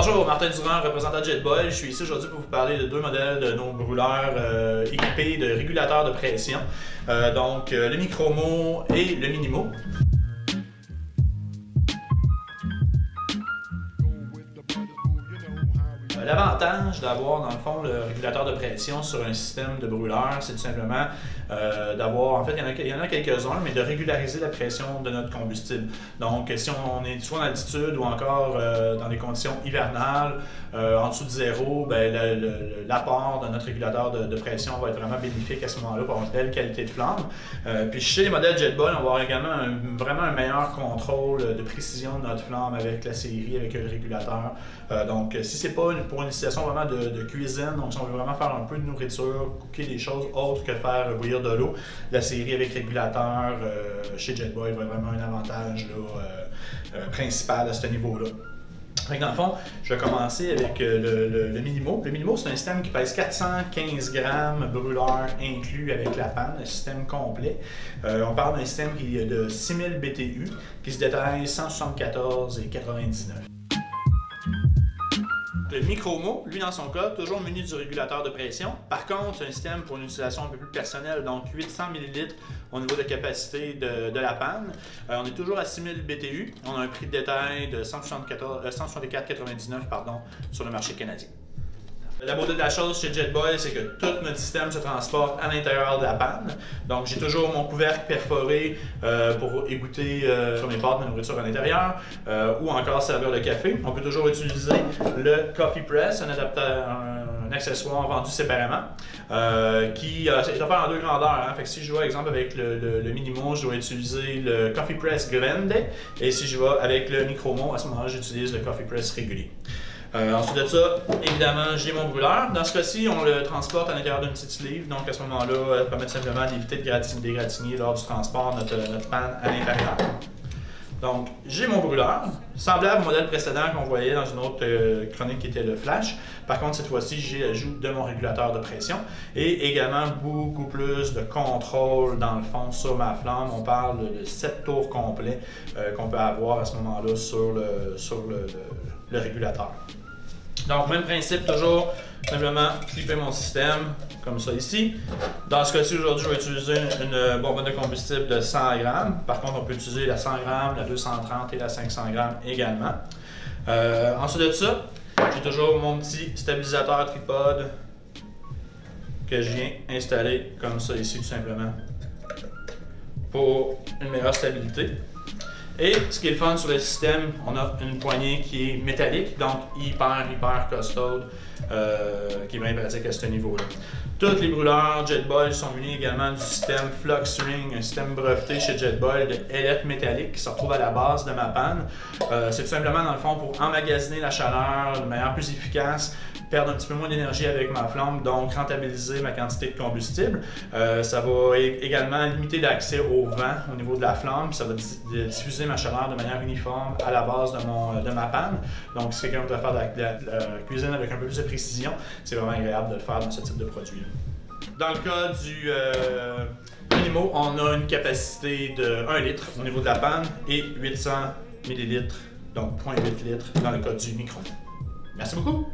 Bonjour, Martin Durand, représentant de JetBoil. Je suis ici aujourd'hui pour vous parler de deux modèles de nos brûleurs euh, équipés de régulateurs de pression. Euh, donc euh, le Micromo et le Minimo. L'avantage d'avoir, dans le fond, le régulateur de pression sur un système de brûleur, c'est tout simplement euh, d'avoir, en fait, il y en a, quelques-uns, mais de régulariser la pression de notre combustible. Donc, si on est soit en altitude ou encore euh, dans des conditions hivernales, euh, en dessous de zéro, ben, l'apport de notre régulateur de, pression va être vraiment bénéfique à ce moment-là pour une belle qualité de flamme. puis chez les modèles JetBall, on va avoir également vraiment un meilleur contrôle de précision de notre flamme avec la série, avec le régulateur. donc, si c'est pas une, une situation vraiment de, cuisine, donc si on veut vraiment faire un peu de nourriture, cooker des choses autres que faire bouillir de l'eau, la série avec régulateur euh, chez JetBoy va vraiment un avantage euh, euh, principal à ce niveau-là. Dans le fond, je vais commencer avec le, le, Minimo. Le Minimo, c'est un système qui pèse 415 grammes brûleur inclus avec la panne, un système complet. on parle d'un système qui est de 6000 BTU, qui se détaille 174,99. Le micromo, lui dans son cas, toujours muni du régulateur de pression. Par contre, c'est un système pour une utilisation un peu plus personnelle, donc 800 ml au niveau de capacité de, la panne. Euh, on est toujours à 6000 BTU. On a un prix de détail de 164,99 pardon, sur le marché canadien. La beauté de la chose chez JetBoy, c'est que tout notre système se transporte à l'intérieur de la panne. Donc, j'ai toujours mon couvercle perforé euh, pour égoutter euh, sur mes pâtes de nourriture à l'intérieur euh, ou encore servir le café. On peut toujours utiliser le Coffee Press, un un, accessoire vendu séparément qui est offert en deux grandeurs. Hein. Fait que si je vais, exemple, avec le, Minimo, je vais utiliser le Coffee Press Grande et si je vais avec le Micromo, à ce moment-là, j'utilise le Coffee Press régulier. Euh, ensuite de ça, évidemment, j'ai mon brûleur. Dans ce cas-ci, on le transporte à l'intérieur d'une petite sleeve. Donc à ce moment-là, ça permet simplement d'éviter de dégratigner lors du transport notre, notre panne à l'intérieur. Donc, j'ai mon brûleur, semblable au modèle précédent qu'on voyait dans une autre euh, chronique qui était le flash. Par contre, cette fois-ci, j'ai l'ajout de mon régulateur de pression et également beaucoup plus de contrôle dans le fond sur ma flamme. On parle de 7 tours complets euh, qu'on peut avoir à ce moment-là sur le, sur le régulateur. Donc, même principe toujours, simplement flipper mon système comme ça ici. Dans ce cas-ci, aujourd'hui, je vais utiliser une bonbonne de combustible de 100 grammes. Par contre, on peut utiliser la 100 grammes, la 230 et la 500 grammes également. Euh, ensuite de ça, j'ai toujours mon petit stabilisateur tripode que je viens installer comme ça ici tout simplement pour une meilleure stabilité. Et ce qui est le fun sur le système, on a une poignée qui est métallique, donc hyper, hyper costaud, euh, qui est bien pratique à ce niveau-là. Tous les brûleurs JetBoil sont munis également du système Flux Ring, un système breveté chez JetBoil de ailettes métalliques qui se retrouve à la base de ma panne. Euh, c'est tout simplement dans le fond pour emmagasiner la chaleur de manière plus efficace, perdre un petit peu moins d'énergie avec ma flamme, donc rentabiliser ma quantité de combustible. Euh, ça va également limiter l'accès au vent au niveau de la flamme, ça va diffuser ma chaleur de manière uniforme à la base de, mon, de ma panne. Donc si quelqu'un veut faire de la, cuisine avec un peu plus de précision, c'est vraiment agréable de le faire dans ce type de produit. Dans le cas du euh, on a une capacité de 1 litre au niveau de la panne et 800 millilitres, donc 0.8 litres dans le cas du micro. Merci beaucoup!